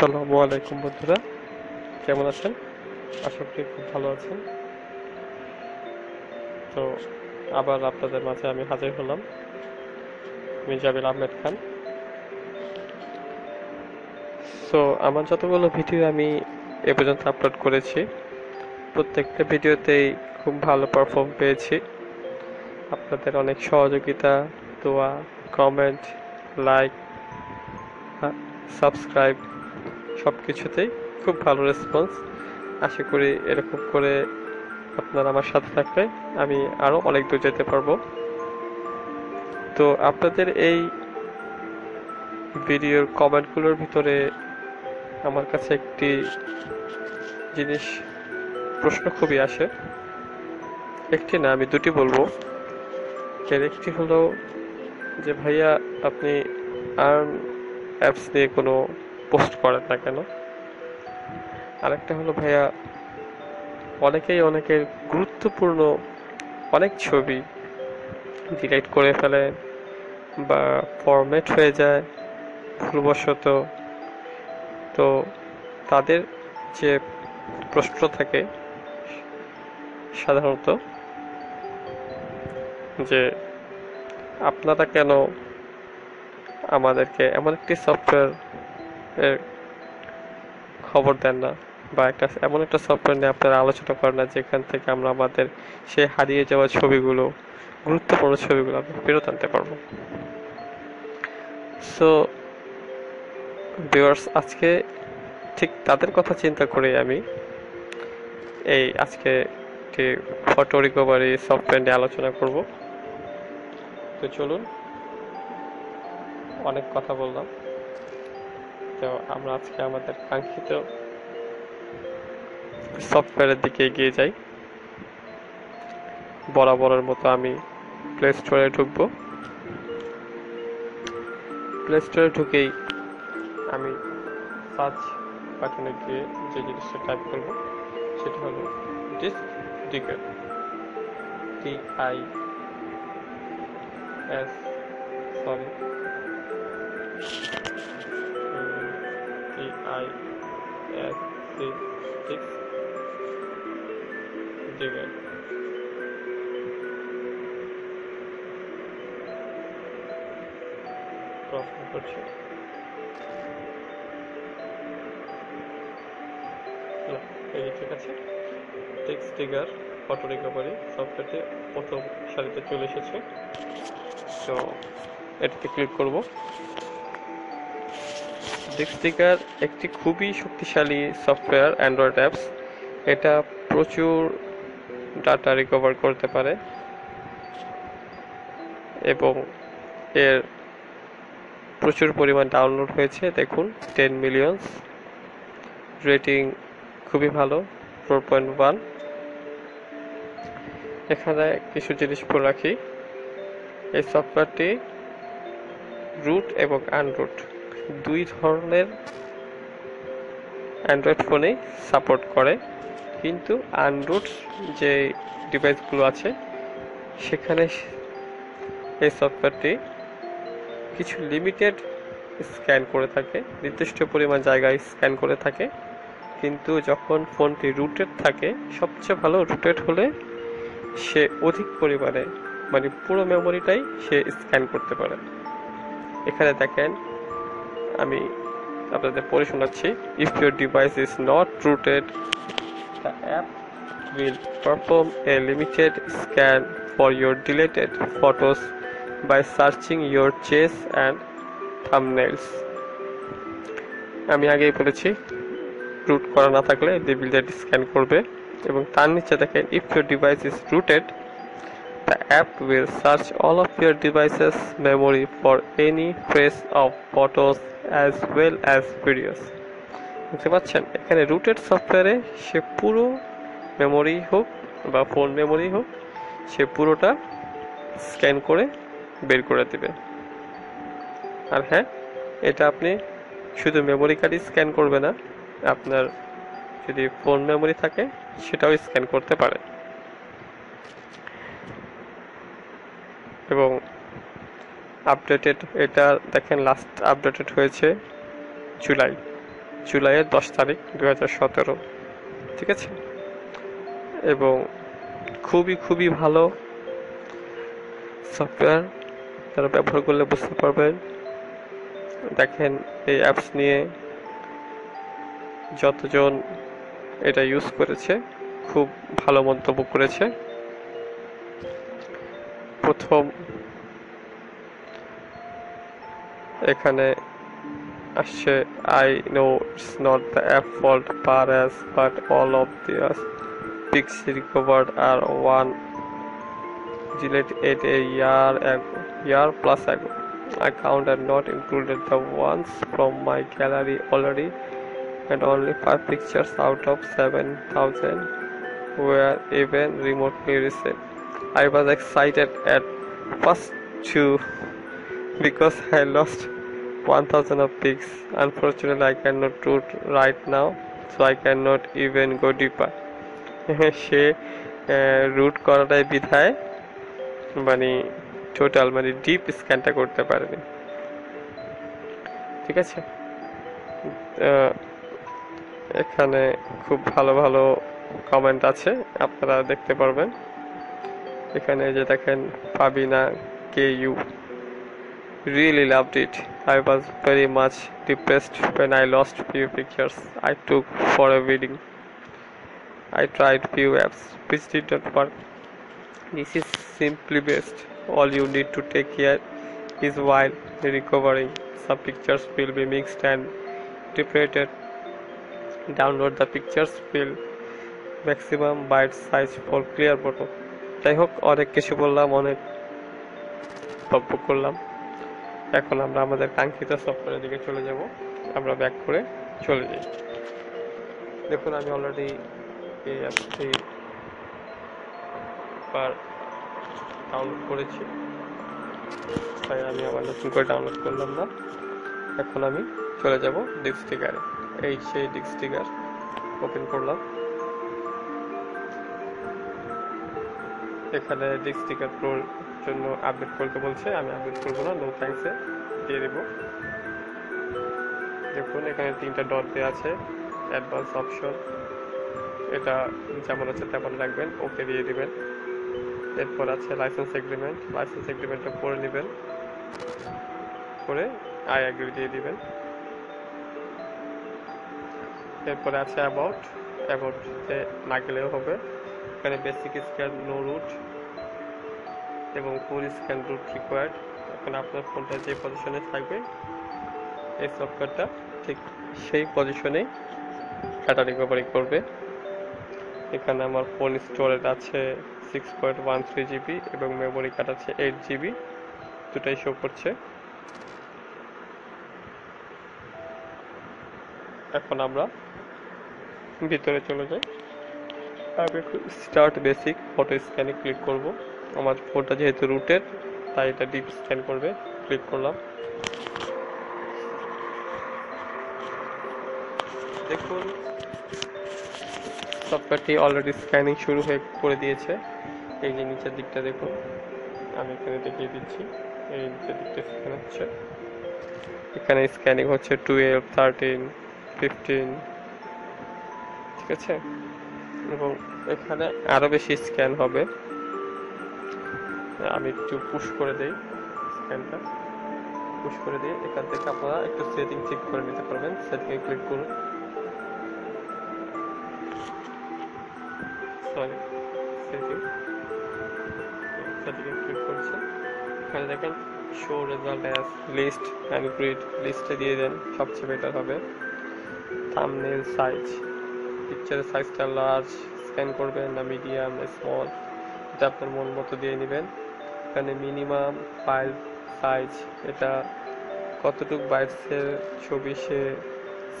আসসালামু আলাইকুম বন্ধুরা। কেমন আছেন? আশা করি খুব ভালো আছেন। তো আবার আপনাদের মাঝে আমি হাজির হলাম জাবির আহমেদ খান। সো আমার যতগুলো ভিডিও আমি এ পর্যন্ত আপলোড করেছি, প্রত্যেকটা ভিডিওতেই খুব ভালো পারফর্ম পেয়েছি। আপনাদের অনেক সহযোগিতা, দোয়া কমেন্ট লাইক সাবস্ক্রাইব সব কিছুতেই খুব ভালো রেসপন্স আশা করি এরকম করে আপনারা আমার সাথে থাকলে আমি আরও অনেক দূর যেতে পারব। তো আপনাদের এই ভিডিওর কমেন্টগুলোর ভিতরে আমার কাছে একটি জিনিস প্রশ্ন খুবই আসে। একটি না, আমি দুটি বলব। এর একটি হলো যে, ভাইয়া, আপনি আর্ন অ্যাপস নিয়ে কোনো পোস্ট করেন না কেন? আরেকটা হলো, ভাইয়া, অনেকেই অনেকের গুরুত্বপূর্ণ অনেক ছবি ডিলাইট করে ফেলে বা ফরম্যাট হয়ে যায় ভুলবশত। তো তাদের যে প্রশ্ন থাকে, সাধারণত যে আপনারা কেন আমাদেরকে এমন একটি সফটওয়্যার খবর দেন না? বা একটা, এমন একটা সফটওয়্যার নিয়ে আপনারা আলোচনা করেন না, যেখান থেকে আমরা আমাদের সেই হারিয়ে যাওয়া ছবিগুলো, গুরুত্বপূর্ণ ছবিগুলো আমরা ফেরত আনতে পারব? সো ভিউয়ার্স আজকে ঠিক তাদের কথা চিন্তা করে আমি এই আজকে একটি ফটো রিকভারি সফটওয়্যার নিয়ে আলোচনা করব। তো চলুন। অনেক কথা বললাম। তো আমরা আজকে আমাদের কাঙ্ক্ষিত সফটওয়্যারের দিকে এগিয়ে যাই। বরাবরের মতো আমি প্লে স্টোরে ঢুকবো। প্লে স্টোরে ঢুকেই আমি সার্চ বাটনে গিয়ে যে জিনিসটা টাইপ করব, সেটা হলো disk digger T I S C six digger প্রশ্ন করছি এই যে ঠিক আছে? টেক্সট ডিগার ফটো রিকভারি সফটওয়্যারটি প্রথম সারিতে চলে এসেছে। তো এটাতে ক্লিক করব। ডিক্সটিকার একটি খুবই শক্তিশালী সফটওয়্যার অ্যান্ড্রয়েড অ্যাপস এটা প্রচুর ডাটা রিকভার করতে পারে। এবং এর প্রচুর পরিমাণ ডাউনলোড হয়েছে, দেখুন টেন মিলিয়নস রেটিং খুবই ভালো ফোর পয়েন্ট ওয়ান এখানে কিছু জিনিস রাখি। এই সফটওয়্যারটি রুট এবং আনরুট দুই ধরনের অ্যান্ড্রয়েড ফোনেই সাপোর্ট করে। কিন্তু আনরুট যে ডিভাইসগুলো আছে, সেখানে এই সফটওয়্যারটি কিছু লিমিটেড স্ক্যান করে থাকে, নির্দিষ্ট পরিমাণ জায়গায় স্ক্যান করে থাকে। কিন্তু যখন ফোনটি রুটেড থাকে, সবচেয়ে ভালো রুটেড হলে সে অধিক পরিমাণে মানে পুরো মেমোরিটাই সে স্ক্যান করতে পারে। এখানে দেখেন, আমি আপনাদের পড়ে শোনাচ্ছি if your device is not rooted the app will perform a limited scan for your deleted photos by searching your chase and thumbnails. আমি আগেই বলেছি রুট করা না থাকলে ডিবিলেট স্ক্যান করবে। এবং তার নিচে দেখেন if your device is rooted the app will search all of your devices memory for any phrase of photos as well as videos বুঝতে পারছেন? এখানে রুটেড সফটওয়্যারে সে পুরো মেমোরি হোক বা ফোন মেমোরি হোক, সে পুরোটা স্ক্যান করে বের করে দেবে। আর হ্যাঁ এটা আপনি শুধু মেমোরি কার্ডই স্ক্যান করবে না, আপনার যদি ফোন মেমোরি থাকে, সেটাও স্ক্যান করতে পারে এবং আপডেটেড এটা দেখেন লাস্ট আপডেটেড হয়েছে জুলাই। জুলাইয়ের দশ তারিখ দু সতেরো, ঠিক আছে? এবং খুবই খুবই ভালো সফটওয়্যার তারা ব্যবহার করলে বুঝতে পারবেন। দেখেন এই অ্যাপস নিয়ে যতজন এটা ইউজ করেছে, খুব ভালো মন্তব্য করেছে। প্রথম এখানে আসছে I know it's not the app fault per as but all of the pics recovered are one deleted a year ago, year plus ago. I count counted not included the ones from my gallery already, and only five pictures out of seven thousand were even remotely recent. I was excited at first too because I lost 1000 of pics. Unfortunately, I cannot do it right now, so I cannot even go deeper. সে root করাটাই বিধায় মানে total মানে deep স্ক্যানটা করতে পারেনি ঠিক আছে এখানে খুব ভালো ভালো কমেন্ট আছে আপনারা দেখতে পারবেন এখানে যে দেখেন পাবিনা কে you really loved it. I was very much depressed when I lost few pictures I took for a wedding. I tried few apps which did not work. This is simply best. All you need to take care is while recovering. Some pictures will be mixed and separated. Download the pictures will maximum byte size for clear photo. যাই হোক, অনেক কিছু বললাম, অনেক গল্প করলাম। এখন আমরা আমাদের কাঙ্ক্ষিত সফটওয়্যারের দিকে চলে যাব। আমরা ব্যাক করে চলে যাই। দেখুন, আমি অলরেডি এই অ্যাপটি ডাউনলোড করেছি। তাই আমি আবার নতুন করে ডাউনলোড করলাম না। এখন আমি চলে যাব ডিস্ক স্টিকারে এই সেই ডিস্ক স্টিকার ওপেন করলাম। এখানে ডিস্ক স্টিকার প্রোর জন্য আপডেট করতে বলছে, আমি আপডেট করব না নো থ্যাঙ্কসে দিয়ে দেবো। দেখুন, এখানে তিনটা ডট দেওয়া আছে অ্যাডভান্স অপশন এটা যেমন আছে তেমন রাখবেন ওকে দিয়ে দিবেন। এরপর আছে লাইসেন্স এগ্রিমেন্ট লাইসেন্স এগ্রিমেন্টটা পড়ে নেবেন, করে আই অ্যাগ্রি দিয়ে দিবেন। এরপরে আছে অ্যাবাউট অ্যাবাউটে না গেলেও হবে। এখানে বেসিক স্ক্যান নো রুট এবং ফুল স্ক্যান রুট রিকোয়ার্ড এখন আপনার ফোনটা যে পজিশনে থাকবে, এই সফটওয়্যারটা ঠিক সেই পজিশনেই ডাটা রিকভারি করবে। এখানে আমার ফোন স্টোরেজ আছে six point one three GB এবং মেমোরি কার্ড আছে এইট জিবি দুটাই শো করছে। এখন আমরা ভিতরে চলে যাই। আমি একটু স্টার্ট বেসিক ফটো স্ক্যানে ক্লিক করব। আমার ফোনটা যেহেতু রুটের তাই এটা ডিপ স্ক্যান করবে। ক্লিক করলাম। দেখুন সফটওয়্যারটি অলরেডি স্ক্যানিং শুরু হয়ে করে দিয়েছে। এই যে নিচের দিকটা দেখুন, আমি এখানে দেখিয়ে দিচ্ছি। এই নিচের দিকটা স্ক্যান হচ্ছে। এখানে স্ক্যানিং হচ্ছে টুয়েলভ থার্টিন ফিফটিন ঠিক আছে? এবং এখানে আরও বেশি স্ক্যান হবে। আমি একটু পুশ করে দেই স্ক্যানটা পুশ করে দিয়ে এখান থেকে আপনারা একটু সেটিং চেক করে নিতে পারবেন। সেটিংয়ে ক্লিক করুন। সরি সেটিং সেটিংয়ে ক্লিক করছে। এখানে দেখেন show result as list and grid লিস্টে দিয়ে দেন। সবচেয়ে বেটার হবে। থাম্বনেল সাইজ পিকচারের সাইজটা লার্জ স্ক্যান করবেন না মিডিয়াম স্মল এটা আপনার মন মতো দিয়ে নেবেন। এখানে মিনিমাম ফাইল সাইজ এটা কতটুকু বাইটসের ছবি সে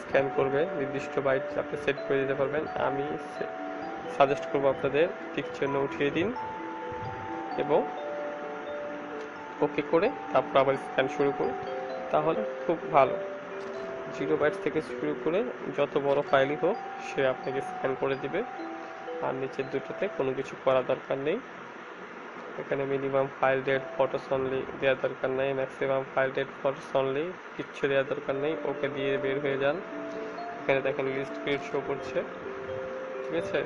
স্ক্যান করবে, নির্দিষ্ট বাইট আপনি সেট করে দিতে পারবেন। আমি সাজেস্ট করব আপনাদের টিক চিহ্ন উঠিয়ে দিন এবং ওকে করে তারপর আবার স্ক্যান শুরু করুন। তাহলে খুব ভালো। জিরো বাইট থেকে শুরু করে যত বড় ফাইলই হোক, সে আপনাকে স্ক্যান করে দিবে। আর নিচের দুটোতে কোনো কিছু করা দরকার নেই। এখানে minimum file date photos only দেওয়ার দরকার নেই maximum file date photos only কিচ্ছু দেওয়ার দরকার নেই, ওকে দিয়ে বের হয়ে যান। এখানে দেখেন লিস্ট ক্রিয়েট শো করছে। ঠিক আছে?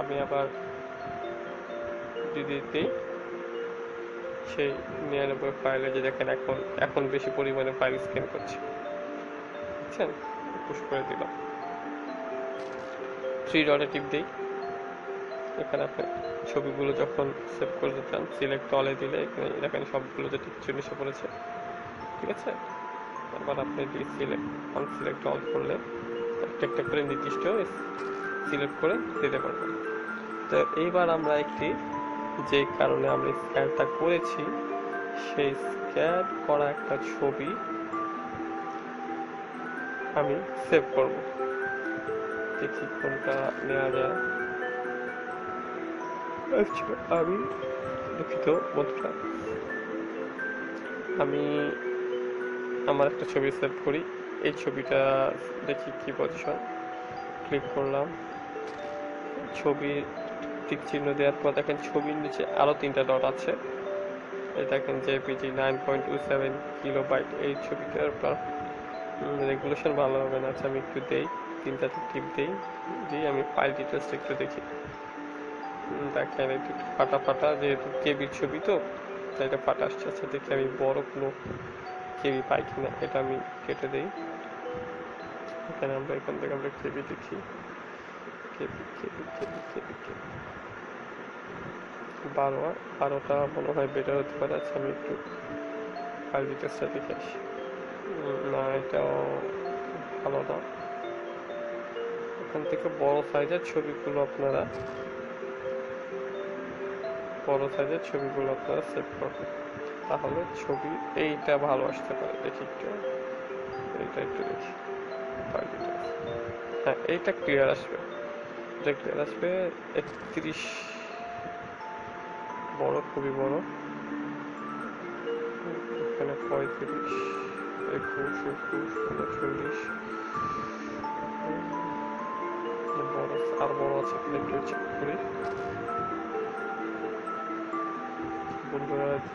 আমি আবার যদি দিই সেই নিরানব্বই ফাইলে যে দেখেন এখন এখন বেশি পরিমাণে ফাইল স্ক্যান করছে। বুঝছেন? পুশ করে দিলাম। থ্রি ডটে টিপ দিই এখানে আপনি ছবিগুলো যখন সেভ করতে চান সিলেক্ট অলে দিলে এখানে দেখেন সবগুলো যে টিক চিহ্ন এসে পড়েছে, ঠিক আছে? এবার আপনি যদি সিলেক্ট অন সিলেক্ট অল করলে একটা একটা করে নির্দিষ্ট সিলেক্ট করে দিতে পারবেন। তো এইবার আমরা একটি যে কারণে আমরা স্ক্যানটা করেছি, সেই স্ক্যান করা একটা ছবি আমি সেভ করব। দেখি কোনটা নেওয়া যায়। আচ্ছা আমি দুঃখিত, বন্ধুরা। আমি আমার একটা ছবি সেভ করি। এই ছবিটা দেখি কি পজিশন ক্লিক করলাম। ছবি টিক চিহ্ন দেওয়ার পর দেখেন ছবির নিচে আরও তিনটা ডট আছে। এই দেখেন JPG nine point two seven kilo byte এই ছবিটার রেগুলেশন ভালো হবে না। আচ্ছা আমি একটু দেই। তিনটাতে টিপ দেই। দিয়ে আমি ফাইল ডিটেলসটা একটু দেখি। দেখেন একটু ফাটা ফাটা যেহেতু কেবির ছবি তো, তাই এটা ফাটা আসছে। আচ্ছা দেখি আমি বড় কোনো কেবি পাই কিনা, এটা আমি কেটে দেই। এখানে আমরা এখান থেকে আমরা কেবি দেখি। কেবি কেবি কেবি কেবি কেবি। বারো, বারোটা মনে হয় বেটার হতে পারে। আচ্ছা আমি একটু ফাইল ডিটেলসটা দেখে আসি। না, এটাও ভালো না। এখান থেকে বড় সাইজের ছবিগুলো আপনারা বড় সাইজের ছবিগুলো আপনারা সেভ করবেন তাহলে ছবি এইটা ভালো আসতে পারে। দেখি একটু। এইটা একটু দেখি। হ্যাঁ এইটা ক্লিয়ার আসবে। এটা ক্লিয়ার আসবে। একত্রিশ। বড়, খুবই বড়। এখানে পঁয়ত্রিশ, একুশ একুশ, উনচল্লিশ। বড় আর বড় আছে। চেক করি।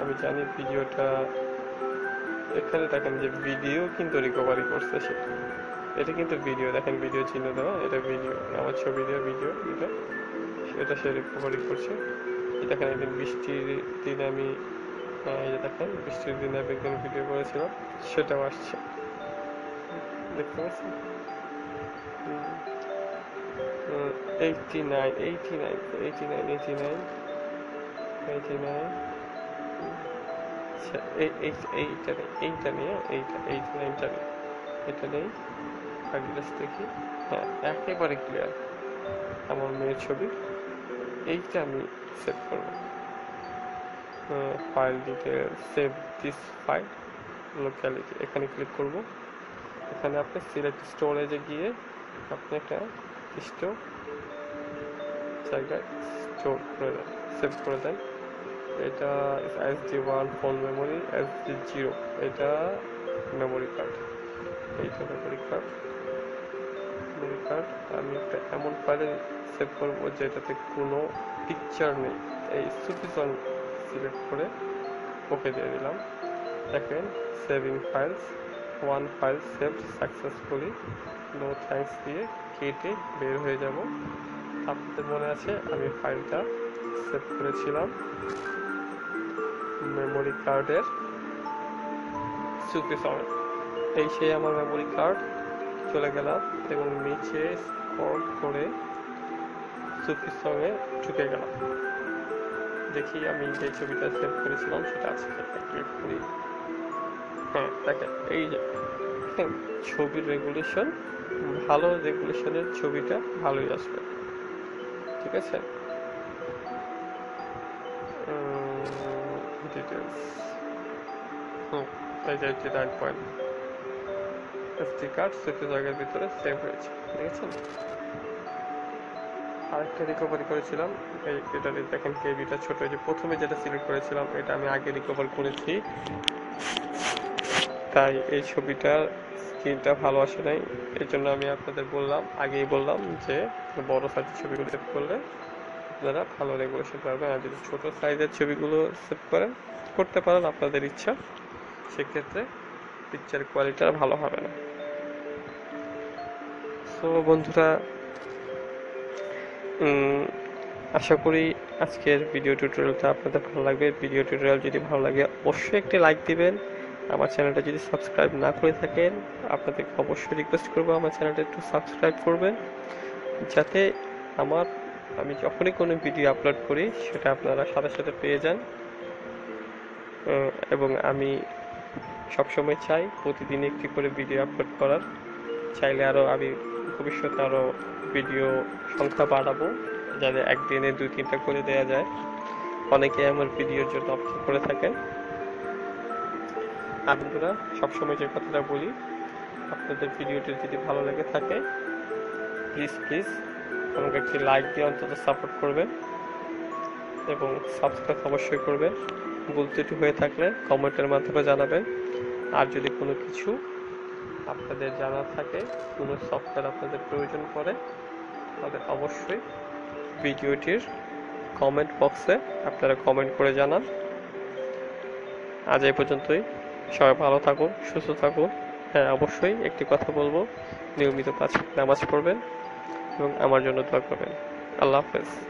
আমি জানি ভিডিওটা এখানে দেখেন যে ভিডিও কিন্তু রিকভারি করছে সেটা এটা কিন্তু ভিডিও দেখেন ভিডিও চিহ্ন দেওয়া, এটা ভিডিও আমার ছবি দেওয়া ভিডিও এটা সেটা সে রিকভারি করছে। দেখেন একদিন বৃষ্টির দিনে আমি এই দেখেন বৃষ্টির দিনে আমি একদিন ভিডিও করেছিলাম, সেটাও আসছে। দেখতে পাচ্ছেন? Eighty nine eighty nine eighty nine eighty nine eighty nine আচ্ছা এই এই এইটা নেই এইটা নিয়ে এইটা এইট নাইনটা নেই এটা নেই অ্যাড্রেস দেখি হ্যাঁ একেবারে ক্লিয়ার আমার মেয়ের ছবি এইটা আমি সেভ করব file detail save this file locality এখানে ক্লিক করব এখানে আপনি সিলেক্ট স্টোরেজে গিয়ে আপনি একটা স্টোর জায়গায় স্টোর করে দেন সেভ করে দেন এটা S D one phone memory S D zero এটা মেমোরি কার্ড এইটা মেমোরি কার্ড মেমোরি কার্ড আমি একটা এমন ফাইলে সেভ করব যেটাতে কোনো পিকচার নেই। এই সুপিসন সিলেক্ট করে ওকে দিয়ে দিলাম। দেখেন saving files one file save successfully no thanks দিয়ে কেটে বের হয়ে যাব। আপনাদের মনে আছে, আমি ফাইলটা সেভ করেছিলাম। মেমোরি কার্ডের সুপি সঙ্গে এই সেই আমার মেমোরি কার্ড চলে গেলাম এবং নিচে স্ক্রল করে সুপির সঙ্গে ঢুকে গেলাম। দেখি আমি যে ছবিটা সেভ করেছিলাম, সেটা ক্লিক করি। হ্যাঁ দেখেন, এই যে দেখেন ছবির রেগুলেশন ভালো রেগুলেশনের ছবিটা ভালোই আসবে। ঠিক আছে? Details hmm eighty nine point SD card সেটি জায়গার ভিতরে সেভ হয়েছে দেখেছেন আরেকটা রিকভারি করেছিলাম এই এটা দেখেন কেবিটা ছোট যে প্রথমে যেটা সিলেক্ট করেছিলাম এটা আমি আগে রিকভার করেছি তাই এই ছবিটার স্ক্রিনটা ভালো আসে নাই এই জন্য আমি আপনাদের বললাম আগেই বললাম যে বড় সাইজের ছবিগুলো সেভ করলে আপনারা ভালো রেগুলেশন পাবেন। আর যদি ছোট সাইজের ছবিগুলো সেভ করেন, করতে পারেন আপনাদের ইচ্ছা। সেক্ষেত্রে পিকচার কোয়ালিটিটা ভালো হবে না। সো বন্ধুরা আশা করি আজকের ভিডিও টিউটোরিয়ালটা আপনাদের ভালো লাগবে। ভিডিও টিউটোরিয়াল যদি ভালো লাগে, অবশ্যই একটি লাইক দিবেন। আমার চ্যানেলটা যদি সাবস্ক্রাইব না করে থাকেন, আপনাদেরকে অবশ্যই রিকোয়েস্ট করব আমার চ্যানেলটা একটু সাবস্ক্রাইব করবেন। যাতে আমার আমি যখনই কোনো ভিডিও আপলোড করি, সেটা আপনারা সাথে সাথে পেয়ে যান। এবং আমি সবসময় চাই প্রতিদিন একটি করে ভিডিও আপলোড করার। চাইলে আরও আমি ভবিষ্যতে আরও ভিডিও সংখ্যা বাড়াবো, যাতে একদিনে দুই তিনটা করে দেওয়া যায়। অনেকে আমার ভিডিওর জন্য অপেক্ষা করে থাকেন। আর বন্ধুরা, সবসময় যে কথাটা বলি, আপনাদের ভিডিওটি যদি ভালো লেগে থাকে প্লিজ প্লিজ আমাকে একটি লাইক দিয়ে অন্তত সাপোর্ট করবেন এবং সাবস্ক্রাইব অবশ্যই করবেন ভুল ত্রুটি হয়ে থাকলে কমেন্টের মাধ্যমে জানাবেন। আর যদি কোনো কিছু আপনাদের জানা থাকে, কোনো সফটওয়্যার আপনাদের প্রয়োজন পড়ে, তাহলে অবশ্যই ভিডিওটির কমেন্ট বক্সে আপনারা কমেন্ট করে জানান। আজ এই পর্যন্তই। সবাই ভালো থাকুন, সুস্থ থাকুন। হ্যাঁ অবশ্যই একটি কথা বলব। নিয়মিত পাঁচ নামাজ পড়বেন। এবং আমার জন্য দোয়া করবেন। আল্লাহ হাফেজ।